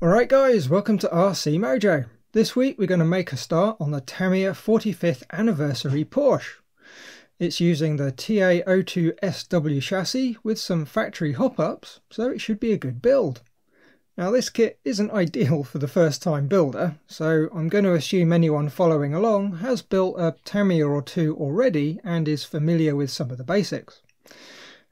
Alright guys, welcome to RC Mojo. This week we're going to make a start on the Tamiya 45th anniversary Porsche. It's using the TA02SW chassis with some factory hop-ups, so it should be a good build. Now this kit isn't ideal for the first time builder, so I'm going to assume anyone following along has built a Tamiya or two already and is familiar with some of the basics.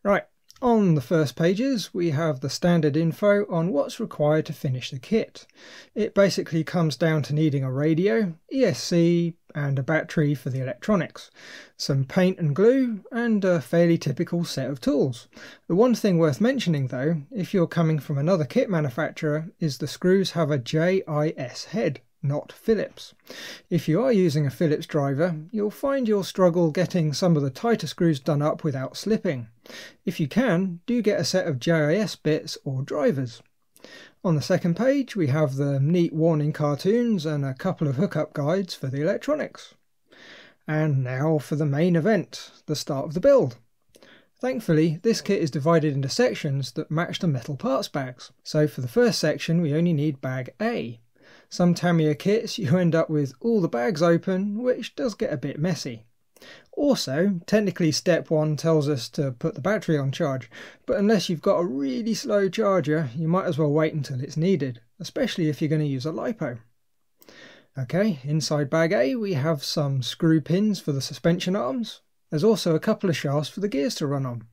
Right, on the first pages we have the standard info on what's required to finish the kit. It basically comes down to needing a radio, ESC and a battery for the electronics, some paint and glue and a fairly typical set of tools. The one thing worth mentioning though, if you're coming from another kit manufacturer, is the screws have a JIS head not Phillips. If you are using a Phillips driver, you'll find you'll struggle getting some of the tighter screws done up without slipping. If you can, do get a set of JIS bits or drivers. On the second page we have the neat warning cartoons and a couple of hookup guides for the electronics. And now for the main event, the start of the build. Thankfully, this kit is divided into sections that match the metal parts bags. So for the first section we only need bag A. Some Tamiya kits you end up with all the bags open, which does get a bit messy. Also, technically step 1 tells us to put the battery on charge, but unless you've got a really slow charger, you might as well wait until it's needed, especially if you're going to use a LiPo. Okay, inside bag A we have some screw pins for the suspension arms. There's also a couple of shafts for the gears to run on.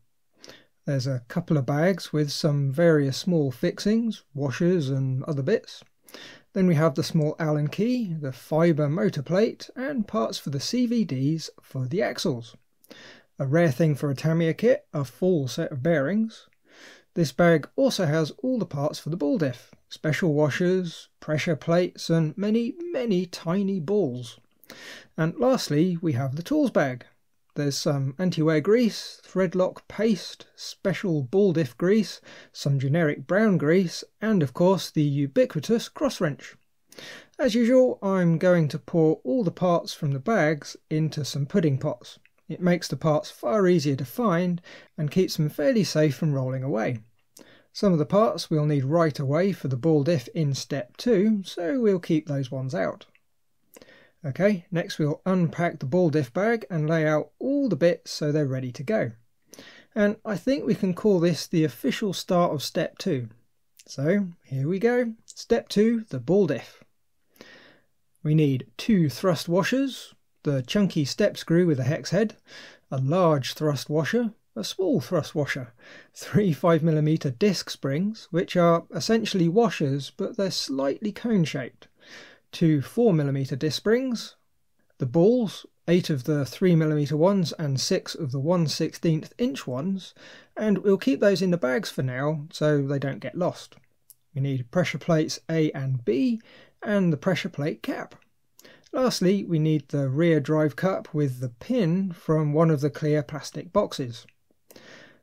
There's a couple of bags with some various small fixings, washers and other bits. Then we have the small Allen key, the fibre motor plate, and parts for the CVDs for the axles. A rare thing for a Tamiya kit, a full set of bearings. This bag also has all the parts for the ball diff, special washers, pressure plates, and many, many tiny balls. And lastly, we have the tools bag, there's some anti-wear grease, threadlock paste, special ball diff grease, some generic brown grease, and of course the ubiquitous cross wrench. As usual, I'm going to pour all the parts from the bags into some pudding pots. It makes the parts far easier to find and keeps them fairly safe from rolling away. Some of the parts we'll need right away for the ball diff in step 2, so we'll keep those ones out. Okay, next we'll unpack the ball diff bag and lay out all the bits so they're ready to go. And I think we can call this the official start of step two. So here we go. Step two, the ball diff. We need two thrust washers, the chunky step screw with a hex head, a large thrust washer, a small thrust washer, three 5mm disc springs, which are essentially washers but they're slightly cone shaped, two 4mm disc springs, the balls, 8 of the 3mm ones and 6 of the 1 16th inch ones, and we'll keep those in the bags for now so they don't get lost. We need pressure plates A and B and the pressure plate cap. Lastly, we need the rear drive cup with the pin from one of the clear plastic boxes.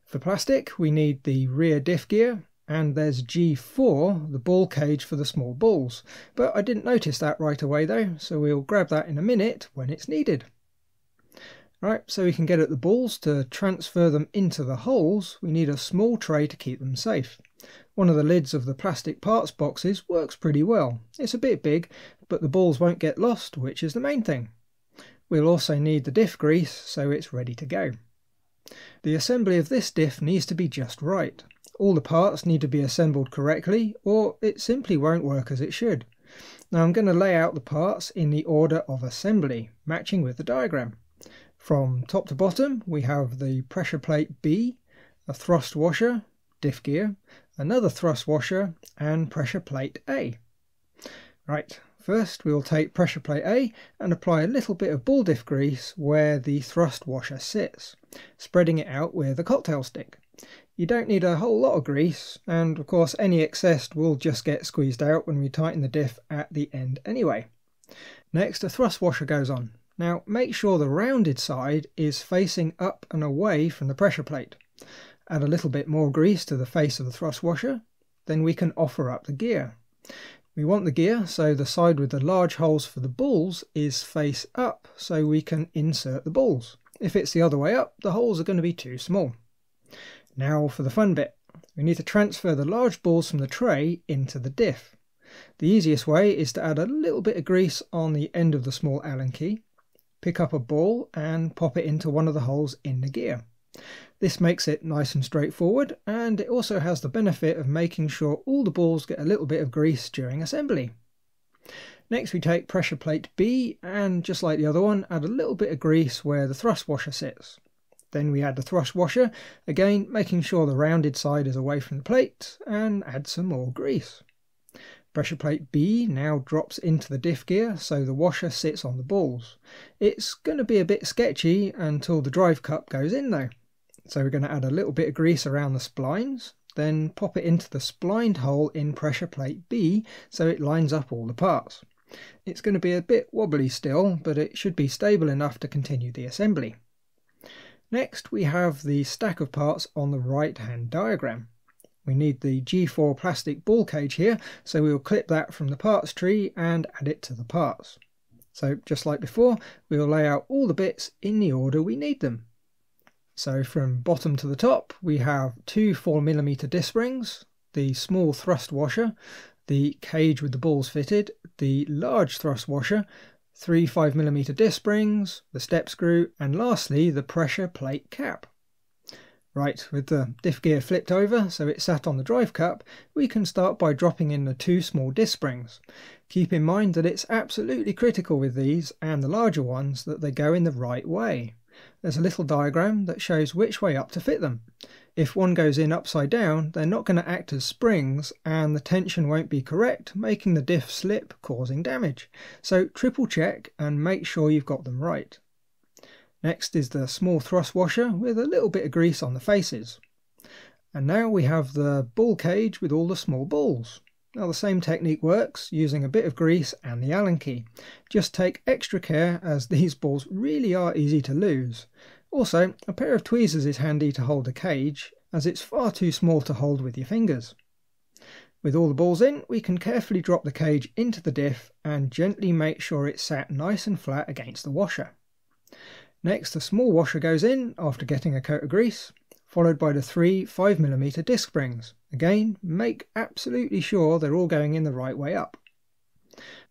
For plastic, we need the rear diff gear and there's G4, the ball cage for the small balls. But I didn't notice that right away though, so we'll grab that in a minute when it's needed. Right, so we can get at the balls to transfer them into the holes, we need a small tray to keep them safe. One of the lids of the plastic parts boxes works pretty well. It's a bit big, but the balls won't get lost, which is the main thing. We'll also need the diff grease, so it's ready to go. The assembly of this diff needs to be just right. All the parts need to be assembled correctly or it simply won't work as it should. Now I'm going to lay out the parts in the order of assembly, matching with the diagram. From top to bottom we have the pressure plate B, a thrust washer, diff gear, another thrust washer and pressure plate A. Right, first we'll take pressure plate A and apply a little bit of ball diff grease where the thrust washer sits, spreading it out with a cocktail stick. You don't need a whole lot of grease, and of course any excess will just get squeezed out when we tighten the diff at the end anyway. Next, a thrust washer goes on. Now make sure the rounded side is facing up and away from the pressure plate. Add a little bit more grease to the face of the thrust washer, then we can offer up the gear. We want the gear so the side with the large holes for the balls is face up so we can insert the balls. If it's the other way up, the holes are going to be too small. Now for the fun bit. We need to transfer the large balls from the tray into the diff. The easiest way is to add a little bit of grease on the end of the small Allen key, pick up a ball and pop it into one of the holes in the gear. This makes it nice and straightforward and it also has the benefit of making sure all the balls get a little bit of grease during assembly. Next we take pressure plate B and just like the other one add a little bit of grease where the thrust washer sits. Then we add the thrust washer, again making sure the rounded side is away from the plate and add some more grease. Pressure plate B now drops into the diff gear so the washer sits on the balls. It's going to be a bit sketchy until the drive cup goes in though. So we're going to add a little bit of grease around the splines, then pop it into the splined hole in pressure plate B so it lines up all the parts. It's going to be a bit wobbly still, but it should be stable enough to continue the assembly. Next we have the stack of parts on the right hand diagram. We need the G4 plastic ball cage here, so we will clip that from the parts tree and add it to the parts. So just like before, we will lay out all the bits in the order we need them. So from bottom to the top, we have two 4mm disc springs, the small thrust washer, the cage with the balls fitted, the large thrust washer, three 5mm disc springs, the step screw, and lastly the pressure plate cap. Right, with the diff gear flipped over so it sat on the drive cup, we can start by dropping in the two small disc springs. Keep in mind that it's absolutely critical with these and the larger ones that they go in the right way. There's a little diagram that shows which way up to fit them. If one goes in upside down, they're not going to act as springs and the tension won't be correct, making the diff slip, causing damage. So triple check and make sure you've got them right. Next is the small thrust washer with a little bit of grease on the faces. And now we have the ball cage with all the small balls. Now the same technique works using a bit of grease and the Allen key. Just take extra care as these balls really are easy to lose. Also, a pair of tweezers is handy to hold a cage, as it's far too small to hold with your fingers. With all the balls in, we can carefully drop the cage into the diff and gently make sure it's sat nice and flat against the washer. Next, a small washer goes in after getting a coat of grease, followed by the three 5mm disc springs. Again, make absolutely sure they're all going in the right way up.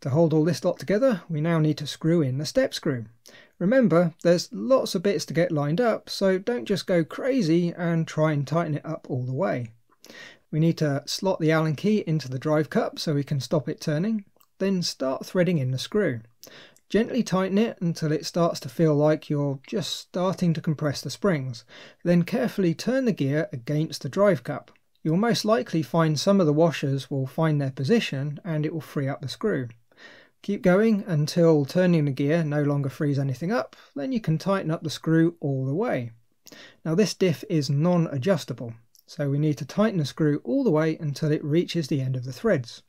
To hold all this lot together, we now need to screw in the step screw. Remember, there's lots of bits to get lined up, so don't just go crazy and try and tighten it up all the way. We need to slot the Allen key into the drive cup so we can stop it turning, then start threading in the screw. Gently tighten it until it starts to feel like you're just starting to compress the springs. Then carefully turn the gear against the drive cup. You'll most likely find some of the washers will find their position and it will free up the screw. Keep going until turning the gear no longer frees anything up, then you can tighten up the screw all the way. Now this diff is non-adjustable, so we need to tighten the screw all the way until it reaches the end of the threads.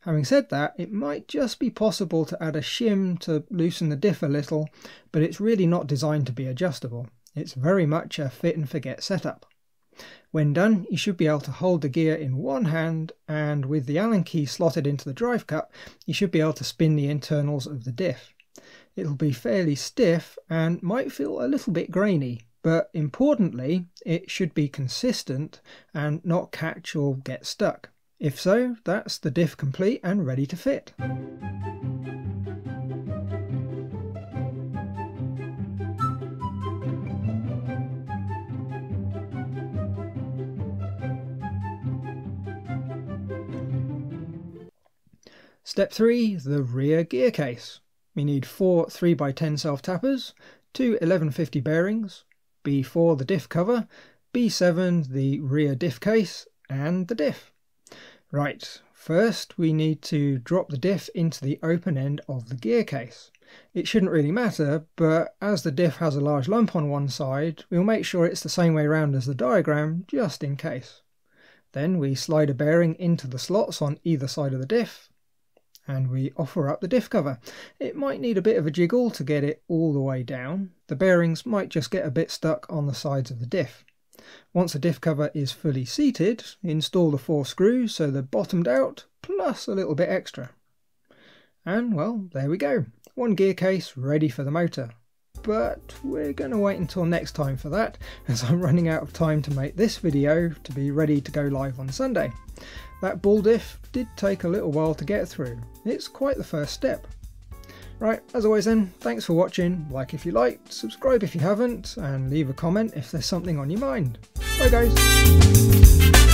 Having said that, it might just be possible to add a shim to loosen the diff a little, but it's really not designed to be adjustable. It's very much a fit and forget setup. When done, you should be able to hold the gear in one hand and with the Allen key slotted into the drive cup, you should be able to spin the internals of the diff. It'll be fairly stiff and might feel a little bit grainy, but importantly, it should be consistent and not catch or get stuck. If so, that's the diff complete and ready to fit. Step 3, the rear gear case. We need four 3x10 self-tappers, two 1150 bearings, B4 the diff cover, B7 the rear diff case, and the diff. Right, first we need to drop the diff into the open end of the gear case. It shouldn't really matter, but as the diff has a large lump on one side, we'll make sure it's the same way around as the diagram, just in case. Then we slide a bearing into the slots on either side of the diff, and we offer up the diff cover. It might need a bit of a jiggle to get it all the way down. The bearings might just get a bit stuck on the sides of the diff. Once the diff cover is fully seated, install the four screws so they're bottomed out, plus a little bit extra. And well, there we go. One gear case ready for the motor. but we're going to wait until next time for that as I'm running out of time to make this video to be ready to go live on Sunday. That ball diff did take a little while to get through, it's quite the first step. Right, as always then, thanks for watching, like if you liked, subscribe if you haven't, and leave a comment if there's something on your mind. Bye guys!